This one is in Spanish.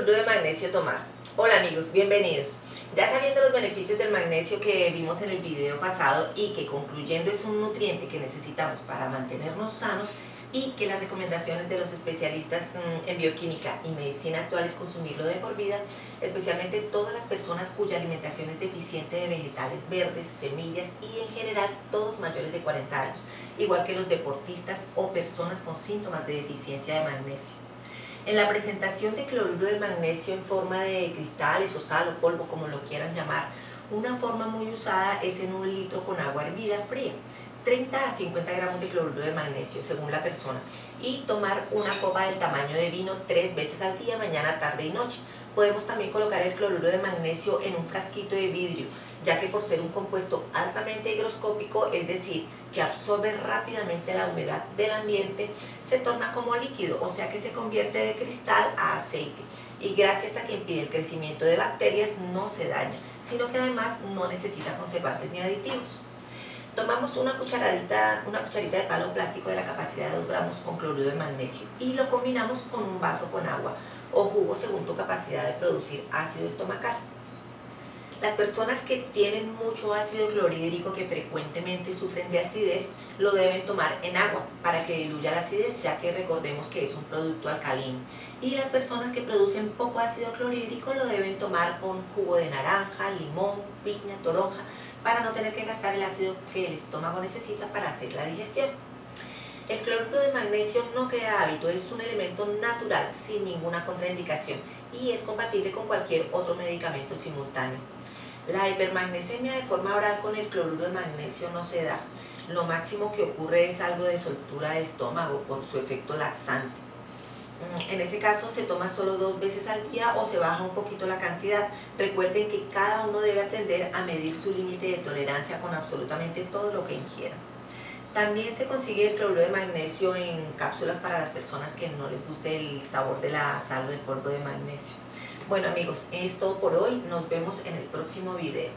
magnesio tomar. Hola amigos, bienvenidos. Ya sabiendo los beneficios del magnesio que vimos en el video pasado y que concluyendo es un nutriente que necesitamos para mantenernos sanos y que las recomendaciones de los especialistas mm, en bioquímica y medicina actual es consumirlo de por vida, especialmente todas las personas cuya alimentación es deficiente de vegetales verdes, semillas y en general todos mayores de 40 años, igual que los deportistas o personas con síntomas de deficiencia de magnesio. En la presentación de cloruro de magnesio en forma de cristales o sal o polvo, como lo quieran llamar, una forma muy usada es en un litro con agua hervida fría. 30 a 50 gramos de cloruro de magnesio según la persona y tomar una copa del tamaño de vino tres veces al día, mañana, tarde y noche. Podemos también colocar el cloruro de magnesio en un frasquito de vidrio, ya que por ser un compuesto altamente higroscópico, es decir, que absorbe rápidamente la humedad del ambiente, se torna como líquido, o sea que se convierte de cristal a aceite. Y gracias a que impide el crecimiento de bacterias, no se daña, sino que además no necesita conservantes ni aditivos. Tomamos una cucharadita, una cucharita de palo plástico de la capacidad de 2 gramos con cloruro de magnesio y lo combinamos con un vaso con agua o jugo según tu capacidad de producir ácido estomacal. Las personas que tienen mucho ácido clorhídrico que frecuentemente sufren de acidez lo deben tomar en agua para que diluya la acidez ya que recordemos que es un producto alcalino. Y las personas que producen poco ácido clorhídrico lo deben tomar con jugo de naranja, limón, piña, toronja para no tener que gastar el ácido que el estómago necesita para hacer la digestión. El cloruro de magnesio no crea hábito, es un elemento natural sin ninguna contraindicación y es compatible con cualquier otro medicamento simultáneo. La hipermagnesemia de forma oral con el cloruro de magnesio no se da. Lo máximo que ocurre es algo de soltura de estómago por su efecto laxante. En ese caso se toma solo dos veces al día o se baja un poquito la cantidad. Recuerden que cada uno debe aprender a medir su límite de tolerancia con absolutamente todo lo que ingiera. También se consigue el cloruro de magnesio en cápsulas para las personas que no les guste el sabor de la sal o del polvo de magnesio. Bueno amigos, es todo por hoy. Nos vemos en el próximo video.